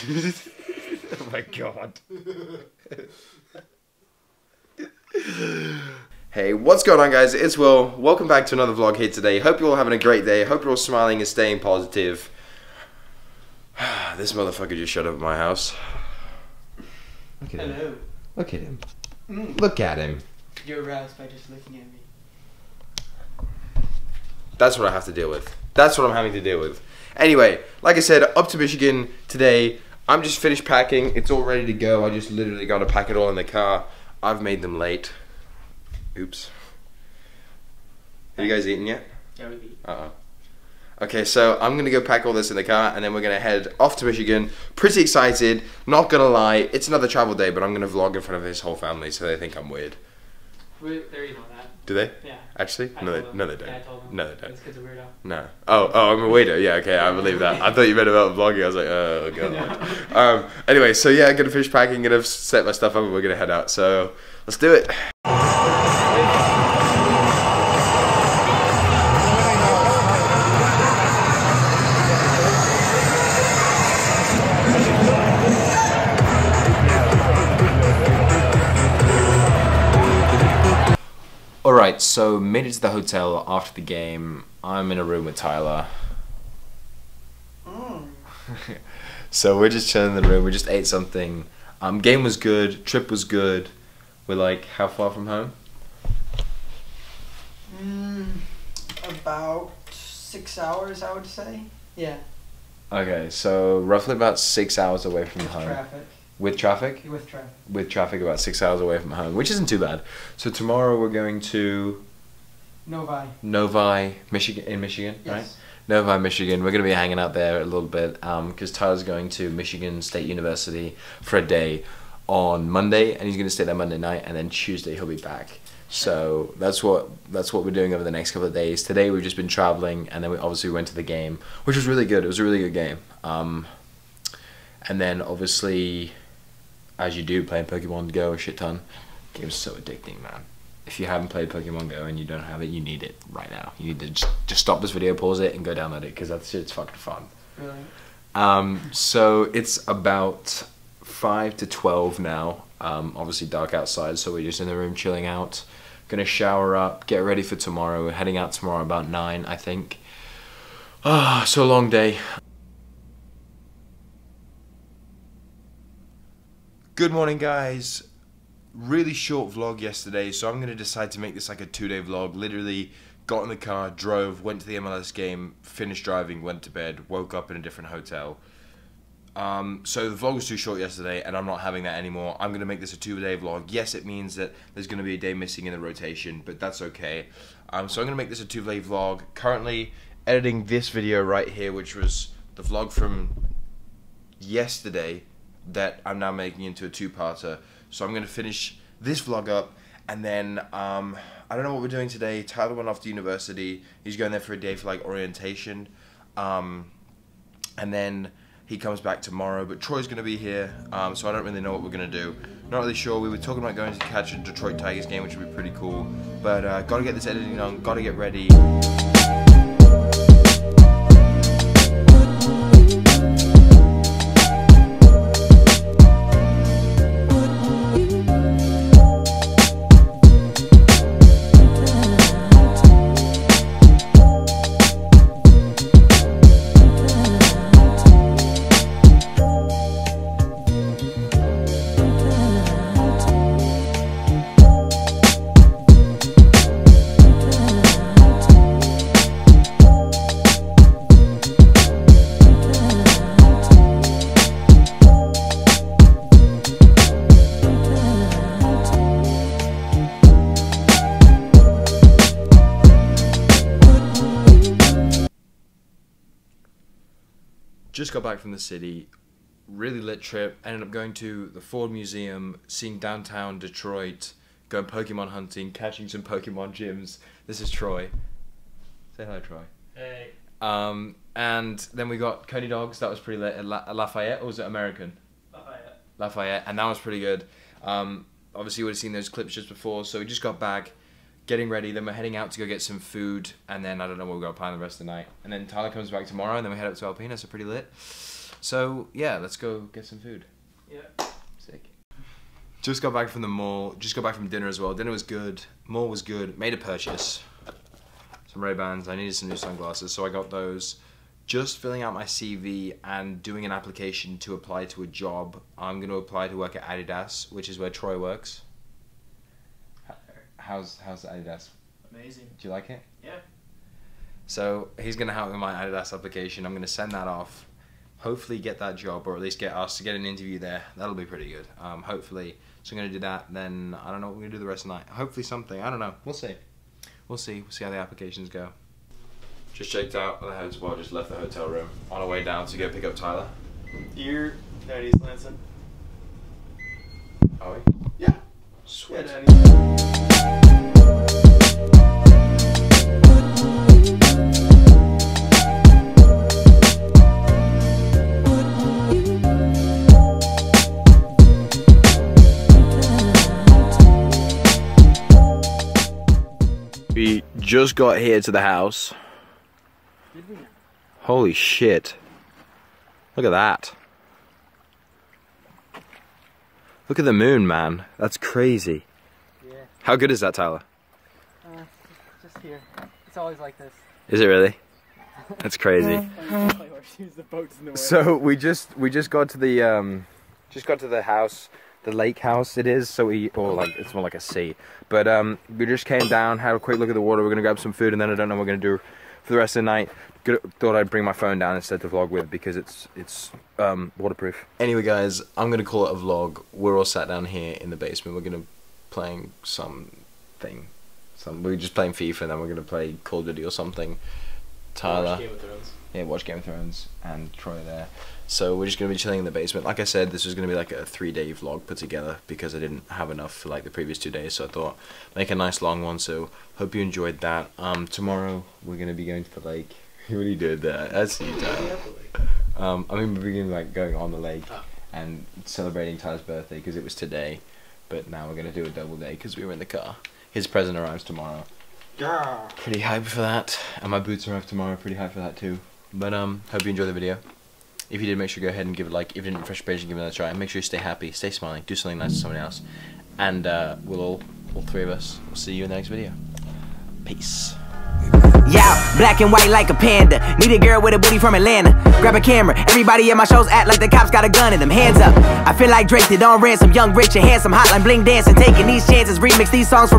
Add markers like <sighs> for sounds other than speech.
<laughs> oh my god. Hey, what's going on, guys? It's Will. Welcome back to another vlog here today. Hope you're all having a great day. Hope you're all smiling and staying positive. <sighs> this motherfucker just showed up at my house. Look at him. Look at him. Mm. Look at him. You're aroused by just looking at me. That's what I have to deal with. That's what I'm having to deal with. Anyway, like I said, up to Michigan today. I'm just finished packing. It's all ready to go. I just literally got to pack it all in the car. I've made them late. Oops. Have you guys eaten yet? Yeah, we beat. Uh oh. Okay, so I'm gonna go pack all this in the car and then we're gonna head off to Michigan. Pretty excited, not gonna lie, it's another travel day, but I'm gonna vlog in front of his whole family so they think I'm weird. We, there you know that. Do they? Yeah. Actually? I No, they, no, they don't. Yeah, I told him. No, they don't. This kid's a weirdo. No. Oh, oh, I'm a waiter. Yeah, okay, I believe that. I thought you meant about vlogging. I was like, oh <laughs> god. um. Anyway, so yeah, gonna finish packing, gonna set my stuff up, and we're gonna head out. So let's do it. Right, so made it to the hotel after the game. I'm in a room with Tyler. Mm. <laughs> So we're just chilling in the room. We just ate something. Um, game was good. Trip was good. We're like how far from home? Mm, about six hours, I would say. Yeah. Okay, so roughly about six hours away from home. Traffic. With traffic? With traffic. With traffic, about six hours away from home, which isn't too bad. So tomorrow we're going to Novi. Novi, Michigan, in Michigan, right? Novi, Michigan. We're going to be hanging out there a little bit because Tyler's going to Michigan State University for a day on Monday, and he's going to stay there Monday night, and then Tuesday he'll be back. So that's what that's what we're doing over the next couple of days. Today we've just been traveling, and then we obviously went to the game, which was really good. It was a really good game. Um, and then obviously, as you do, playing Pokemon Go a shit ton. Game's so addicting, man. If you haven't played Pokemon Go and you don't have it, you need it right now. You need to just, just stop this video, pause it, and go download it because that shit's fucking fun. Really. Um, so it's about five to twelve now. Um, obviously dark outside, so we're just in the room chilling out. Gonna shower up, get ready for tomorrow. We're heading out tomorrow about nine, I think. Ah, so long day. Good morning, guys. Really short vlog yesterday, so I'm gonna decide to make this like a two-day vlog. Literally, got in the car, drove, went to the MLS game, finished driving, went to bed, woke up in a different hotel. Um, so the vlog was too short yesterday, and I'm not having that anymore. I'm gonna make this a two-day vlog. Yes, it means that there's gonna be a day missing in the rotation, but that's okay. Um, so I'm gonna make this a two-day vlog. Currently editing this video right here, which was the vlog from yesterday that I'm now making into a two-parter. So I'm gonna finish this vlog up, and then um, I don't know what we're doing today. Tyler went off to university. He's going there for a day for like orientation, um, and then he comes back tomorrow. But Troy's gonna be here, um, so I don't really know what we're gonna do. Not really sure. We were talking about going to catch a Detroit Tigers game, which would be pretty cool. But uh, gotta get this editing done. Gotta get ready. Just got back from the city really lit trip ended up going to the ford museum seeing downtown detroit going pokemon hunting catching some pokemon gyms this is troy say hello troy Hey. um, and then we got coney dogs that was pretty lit at, La- lafayette or was it american Lafayette. Lafayette, and that was pretty good. Um, obviously, you would have seen those clips just before, so we just got back, getting ready. Then we're heading out to go get some food, and then I don't know what we're gonna plan the rest of the night. And then Tyler comes back tomorrow, and then we head up to Alpena. So pretty lit. So yeah, let's go get some food. Yeah. Sick. Just got back from the mall. Just got back from dinner as well. Dinner was good. Mall was good. Made a purchase. Some Ray Bans. I needed some new sunglasses, so I got those. Just filling out my CV and doing an application to apply to a job. I'm going to apply to work at Adidas, which is where Troy works. How's how's Adidas? Amazing. Do you like it? Yeah. So he's gonna help me with my Adidas application. I'm gonna send that off. Hopefully get that job, or at least get asked to get an interview there. That'll be pretty good. Um, hopefully, so I'm gonna do that. Then I don't know what we're gonna do the rest of the night. Hopefully something. I don't know. We'll see. We'll see. We'll see how the applications go. Just checked out the hotel. Well, just left the hotel room on our way down to go pick up Tyler. You're Daddy's Lansing. Are we? Yeah. Sweet. Yeah, We just got here to the house. Holy shit. Look at that. Look at the moon, man. That's crazy. Yeah, How good is that, Tyler? uh, just here. It's always like this. Is it really? <laughs> That's crazy. Play horseshoes, the boat's in the way. So we just we just got to the um just got to the house, the lake house it is. So we or like it's more like a sea. But um we just came down, had a quick look at the water. We're gonna grab some food, and then I don't know what we're gonna do for the rest of the night. Good, thought I'd bring my phone down instead to vlog with because it's it's um waterproof. Anyway, guys, I'm gonna call it a vlog. We're all sat down here in the basement. We're gonna playing some thing. Some we're just playing FIFA, and then we're gonna play Call of Duty or something. Tyler. Game of Thrones. Yeah, watch Game of Thrones and Troy there. So we're just gonna be chilling in the basement. Like I said, this was gonna be like a three day vlog put together because I didn't have enough for like the previous two days. So I thought make a nice long one. So hope you enjoyed that. Um, tomorrow we're gonna be going to the lake. <laughs> You already did that. That's you, Tyler. Um, I mean we're gonna like going on the lake and celebrating Tyler's birthday because it was today, but now we're gonna do a double day because we were in the car. His present arrives tomorrow. Yeah. Pretty hyped for that. And my boots arrive tomorrow, pretty hyped for that too. But um, hope you enjoyed the video. If you did, make sure you go ahead and give it a like. If you didn't, refresh the page and give it another try. And Make sure you stay happy, stay smiling, do something nice to someone else. And uh, we'll all, all three of us, will see you in the next video. Peace. Yeah, black and white like a panda. Need a girl with a booty from Atlanta. Grab a camera. Everybody at my shows act like the cops got a gun in them. Hands up. I feel like Drake did on ransom. Young, rich, and handsome. Hotline bling dancing. Taking these chances. Remix these songs from